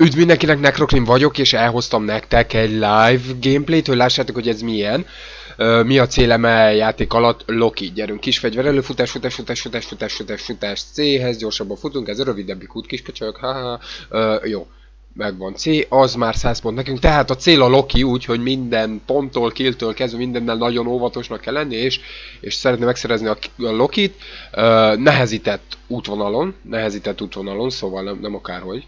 Üdv mindenkinek, Necroclean vagyok, és elhoztam nektek egy live gameplayt, hogy lássátok, hogy ez milyen. Mi a céleme játék alatt? Loki. Gyerünk, kis fegyverelő, futás, futás, futás, futás, futás, futás, futás, C-hez, gyorsabban futunk, ez a rövidebb út, kiskacsajok, haha. Uh, jó, megvan C, az már 100 pont nekünk, tehát a cél a Loki úgy, hogy minden ponttól, killtől kezdve mindennel nagyon óvatosnak kell lenni, és, és szeretné megszerezni a, a Lokit uh, nehezített útvonalon, nehezített útvonalon, szóval nem, nem akárhogy.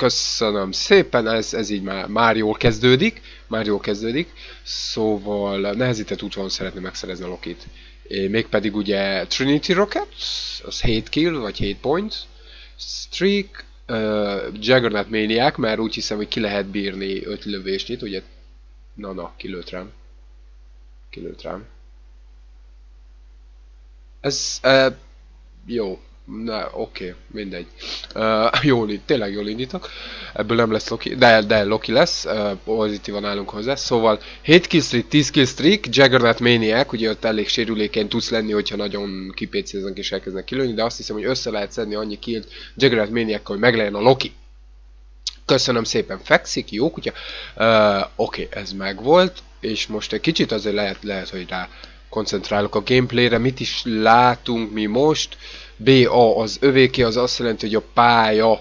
Köszönöm szépen, ez, ez így már, már jól kezdődik, már jól kezdődik, szóval nehezített útvonalon szeretném megszerezni a Lokit. Mégpedig ugye Trinity Rocket, az 7 kill, vagy 7 points, Streak, uh, Juggernaut Maniac, mert úgy hiszem, hogy ki lehet bírni 5 lövésnyit, ugye? Na, na, kilőtt rám. Kilőtt rám. Ez, uh, jó, Na, oké, okay, mindegy. Uh, jól, tényleg jól indítok. Ebből nem lesz Loki, de, de Loki lesz, uh, pozitívan állunk hozzá. Szóval 7 kill streak, 10 kill streak, Juggernaut Maniac, ugye ott elég sérülékeny tudsz lenni, hogyha nagyon kipécéznek és elkezdenek kilőni, de azt hiszem, hogy össze lehet szedni annyi killt Juggernaut Maniac, hogy meglegyen a Loki. Köszönöm szépen, fekszik, jó kutya. Uh, oké, okay, ez megvolt, és most egy kicsit azért lehet, lehet hogy rá koncentrálok a gameplayre, mit is látunk mi most. BA az övéké, az azt jelenti, hogy a pálya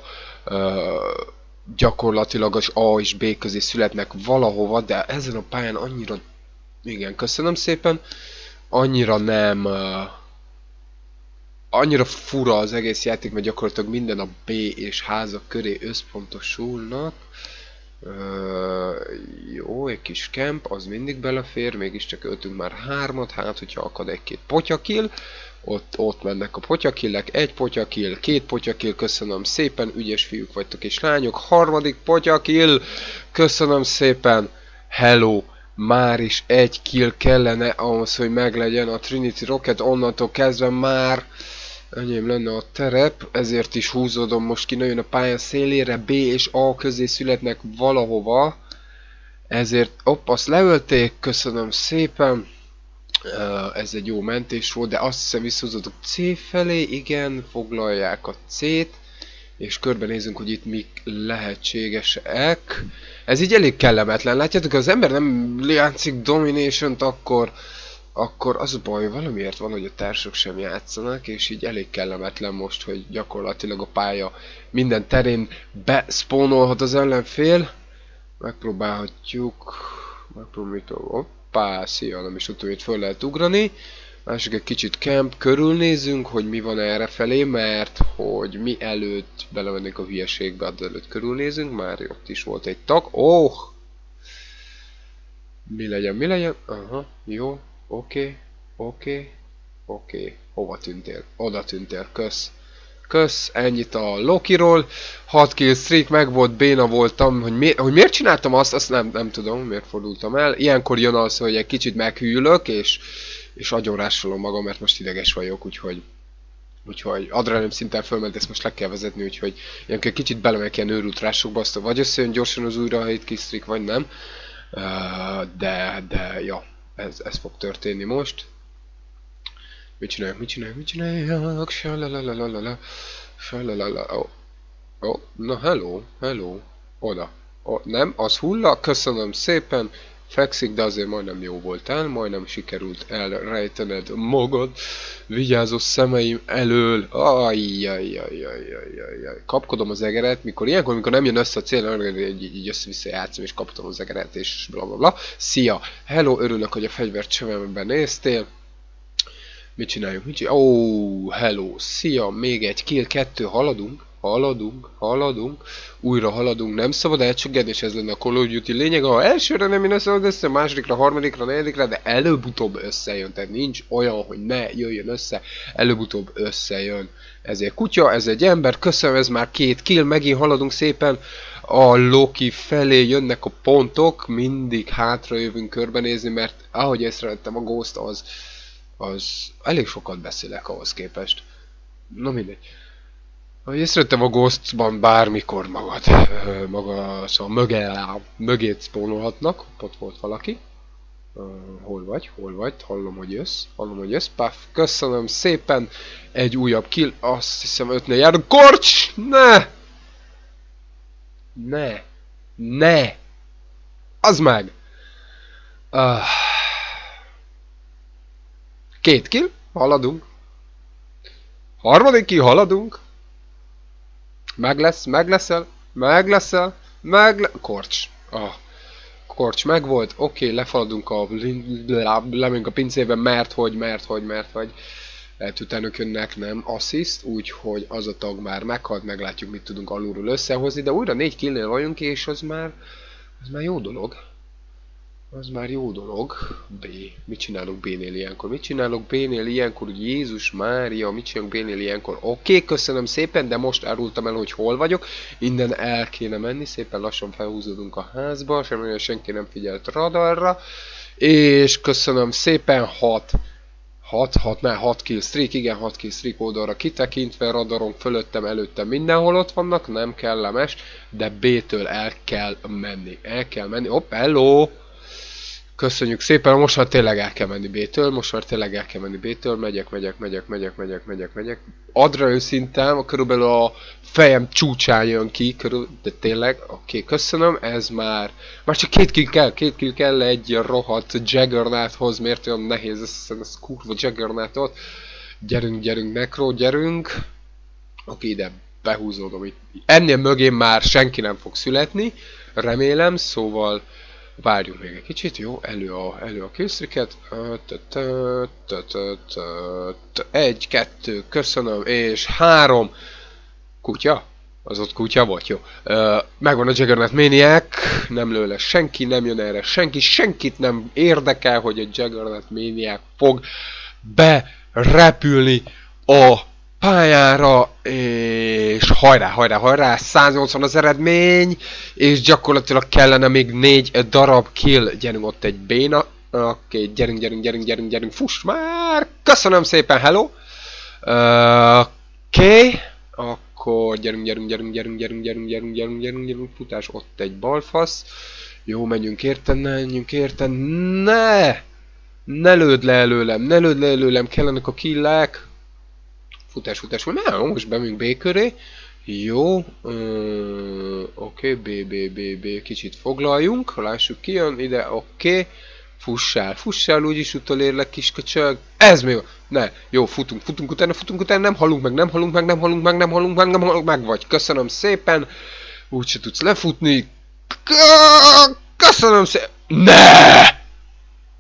gyakorlatilag az A és B közé születnek valahova, de ezen a pályán annyira, igen, köszönöm szépen, annyira nem, annyira fura az egész játék, mert gyakorlatilag minden a B és házak köré összpontosulnak. Jó, egy kis kemp, az mindig belefér, mégiscsak öltünk már hármat, hát hogyha akad egy-két potyakill ott, ott mennek a potyakillek, egy potyakill, két potyakill, köszönöm szépen, ügyes fiúk vagytok és lányok, harmadik potyakill, köszönöm szépen, hello, már is egy kill kellene ahhoz, hogy meglegyen a Trinity Rocket, onnantól kezdve már enyém lenne a terep, ezért is húzódom most ki nagyon a pálya szélére, B és A közé születnek valahova, ezért, opp, azt leölték, köszönöm szépen, ez egy jó mentés volt, de azt hiszem visszahozottuk C felé, igen, foglalják a C-t, és körbenézünk, hogy itt mik lehetségesek. Ez így elég kellemetlen, látjátok, az ember nem játszik domination akkor, akkor az a baj, valamiért van, hogy a társok sem játszanak, és így elég kellemetlen most, hogy gyakorlatilag a pálya minden terén beszpónolhat az ellenfél. Megpróbálhatjuk, megpróbáljuk, Hoppá, szia, nem is tudtam, hogy föl lehet ugrani. Másik egy kicsit camp, körülnézünk, hogy mi van erre felé, mert hogy mi előtt belemennék a hülyeségbe, de előtt körülnézünk, már ott is volt egy tag. Oh! Mi legyen, mi legyen? Aha, jó, oké, oké, oké. Okay. Hova tűntél? Oda tűntél, kösz. Kösz, ennyit a Lokiról. 6 kill streak, meg volt, béna voltam, hogy, mi, hogy miért csináltam azt, azt nem, nem tudom, miért fordultam el. Ilyenkor jön az, hogy egy kicsit meghűlök, és, és agyonrásolom magam, mert most ideges vagyok, úgyhogy úgyhogy adrenalin szinten fölment, ezt most le kell vezetni, úgyhogy ilyenkor kicsit belemegyek ilyen őrült rásokba, azt vagy összejön gyorsan az újra a 7 kill streak, vagy nem. Uh, de, de, ja, ez, ez fog történni most. Mit csináljak, mit csináljak, mit csináljak? Salalalalala. Salalala. Oh. oh. Na hello, hello. Oda. Oh, nem, az hulla, köszönöm szépen. Fekszik, de azért majdnem jó voltál, majdnem sikerült elrejtened magad. Vigyázó szemeim elől. Ajjajjajjajjajjaj. Kapkodom az egeret, mikor ilyenkor, mikor nem jön össze a cél, így, így játszom, és kaptam az egeret, és bla bla bla. Szia! Hello, örülök, hogy a fegyvert csövemben néztél. Mit csináljuk? Mit oh, hello, szia, még egy kill, kettő, haladunk, haladunk, haladunk, újra haladunk, nem szabad elcsöggedni, és ez lenne a Call of Duty lényeg, ha elsőre nem jön össze, össze, másodikra, harmadikra, negyedikre, de előbb-utóbb összejön, tehát nincs olyan, hogy ne jöjjön össze, előbb-utóbb összejön. Ez egy kutya, ez egy ember, köszönöm, ez már két kill, megint haladunk szépen, a Loki felé jönnek a pontok, mindig hátra jövünk körbenézni, mert ahogy észrevettem a Ghost az az elég sokat beszélek ahhoz képest. Na mindegy. Ahogy észrevettem a Ghostban bármikor magad, maga, szóval mögé, mögét spónolhatnak, ott volt valaki. Hol vagy? Hol vagy? Hallom, hogy jössz. Hallom, hogy jössz. Puff, köszönöm szépen. Egy újabb kill. Azt hiszem ötnél jár. Korcs! Ne! Ne! Ne! Az meg! Uh. Két kill, haladunk. Harmadik kill, haladunk. Meg lesz, meg leszel, meg leszel, meg le... Korcs. Ah. Korcs megvolt, oké, okay, lefaladunk a... lemegyünk a pincében, mert hogy, mert hogy, mert hogy lehet utána önnek nem assziszt, úgyhogy az a tag már meghalt, meglátjuk mit tudunk alulról összehozni, de újra 4 killnél vagyunk, és az már, az már jó dolog. Az már jó dolog. B. Mit csinálok B-nél ilyenkor? Mit csinálok B-nél ilyenkor? Jézus Mária, mit csinálok B-nél ilyenkor? Oké, okay, köszönöm szépen, de most árultam el, hogy hol vagyok. Innen el kéne menni, szépen lassan felhúzódunk a házba, semmilyen senki nem figyelt radarra. És köszönöm szépen, 6 6, 6, már 6 kill streak, igen, 6 kill streak oldalra kitekintve, radaron fölöttem, előttem mindenhol ott vannak, nem kellemes, de B-től el kell menni, el kell menni, hopp, hello! Köszönjük szépen, most már tényleg el kell menni B-től, most már tényleg el kell menni B-től, megyek, megyek, megyek, megyek, megyek, megyek, megyek. Adra őszintem, körülbelül a fejem csúcsán jön ki, körül, de tényleg, oké, okay, köszönöm, ez már, már csak két kill kell, két kill kell egy rohadt Juggernauthoz, miért olyan nehéz ez, ez kurva Juggernaut-ot. Gyerünk, gyerünk, Necro, gyerünk. Oké, okay, ide behúzódom itt. Ennél mögén már senki nem fog születni, remélem, szóval Várjunk még egy kicsit, jó? Elő a, elő a killstreaket. Egy, kettő, köszönöm, és három. Kutya? Az ott kutya volt, jó. Megvan a Juggernaut Maniac, nem lő senki, nem jön erre senki, senkit nem érdekel, hogy a Juggernaut Maniac fog berepülni a pályára, és hajrá, hajrá, hajrá, 180 az eredmény, és gyakorlatilag kellene még négy darab kill, gyerünk ott egy béna, oké, okay, gyerünk, gyerünk, gyerünk, gyerünk, gyerünk, fuss már, köszönöm szépen, hello, uh, oké, okay. akkor gyerünk, gyerünk, gyerünk, gyerünk, gyerünk, gyerünk, gyerünk, gyerünk, gyerünk, gyerünk, futás, ott egy balfasz, jó, menjünk érte, menjünk érte, ne, ne lőd le előlem, ne lőd le előlem, kellenek a killek, futás, futás, nem, most bemegyünk B köré. Jó, uh, oké, B, B, B, B, kicsit foglaljunk, lássuk ki jön ide, oké. Fussál, fussál, úgyis utolérlek, kis köcsög. Ez mi? Ne, jó, futunk, futunk utána, futunk utána, nem halunk meg, nem halunk meg, nem halunk meg, nem halunk meg, nem halunk meg, vagy. Köszönöm szépen. Úgyse tudsz lefutni. Köszönöm szépen. Ne!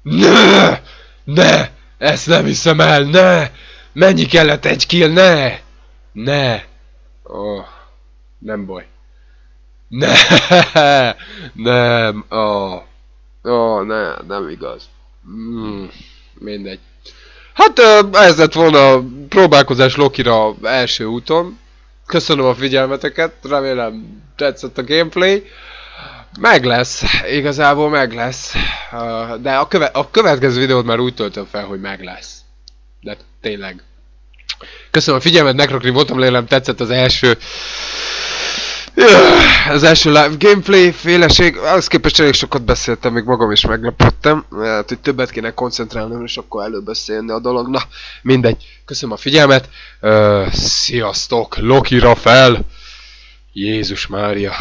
Ne! Ne! Ezt nem hiszem el, ne! Mennyi kellett egy kill? Ne! Ne! Oh, nem baj. Ne! Nem! Oh. Oh, ne, nem igaz. Mm, mindegy. Hát ez lett volna a próbálkozás Lokira első úton. Köszönöm a figyelmeteket, remélem tetszett a gameplay. Meg lesz, igazából meg lesz. De a, köve a következő videót már úgy töltöm fel, hogy meg lesz. De tényleg. Köszönöm a figyelmet, Necrocrim voltam, lélem tetszett az első az első live gameplay féleség, az képest elég sokat beszéltem, még magam is meglepődtem, hát hogy többet kéne koncentrálnom, és akkor előbeszélni a dolog, na mindegy. Köszönöm a figyelmet, uh, sziasztok, Lokira fel, Jézus Mária.